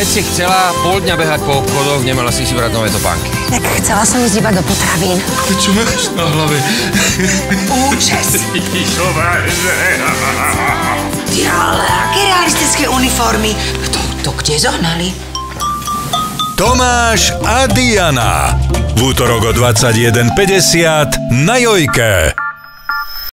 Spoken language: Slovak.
Keď si chcela pol dňa behať po obchodoch, nemala si si brať nové topánky. Tak chcela som ísť iba do potravín. Ty čo máš na hlave? Účes. Ty ale aké realistické uniformy. To, to kde zohnali? Tomáš a Diana. V útorok o 21.50 na Jojke.